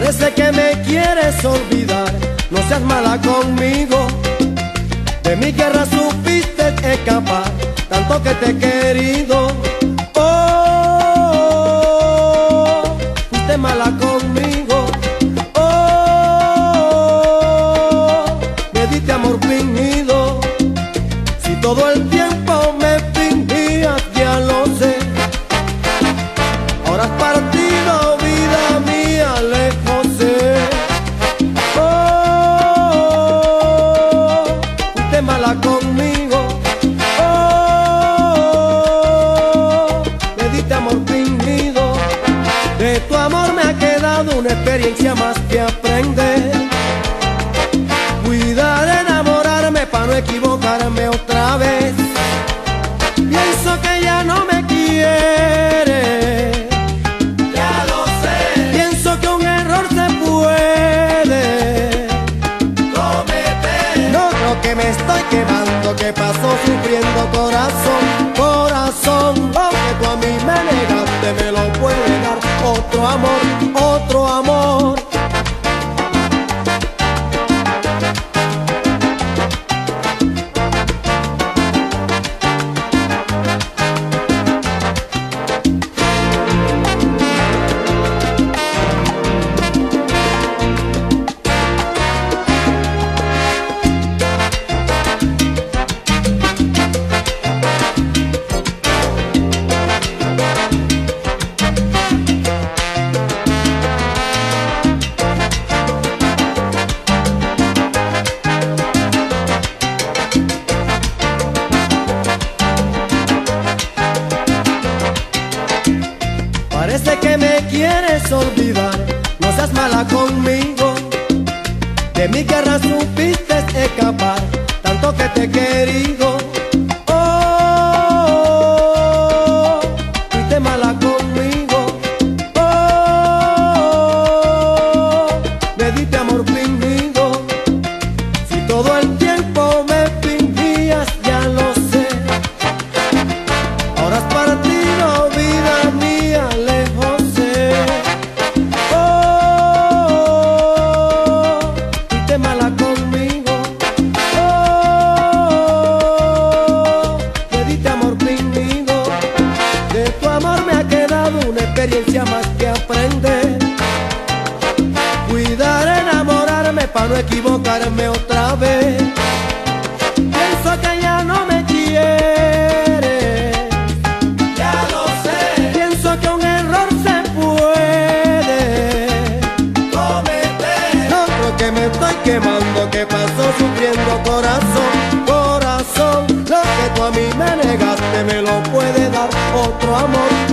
Parece que me quieres olvidar, no seas mala conmigo. De mi guerra supiste escapar, tanto que te he querido. Experiencia más que aprender. Cuidar, enamorarme para no equivocarme otra vez. Pienso que ya no me quiere. Ya lo sé, Pienso que un error se puede. cometer. No creo que me estoy quemando, que paso sufriendo corazón, corazón. Lo quieres olvidar, no seas mala conmigo. De mi guerra supiste escapar, tanto que te he. Experiencia más que aprender. Cuidar, enamorarme para no equivocarme otra vez. Pienso que ya no me quieres. Ya lo sé, Pienso que un error se puede. cometer. No creo que me estoy quemando, que paso sufriendo corazón, corazón. Lo que tú a mí me negaste me lo puede dar otro amor.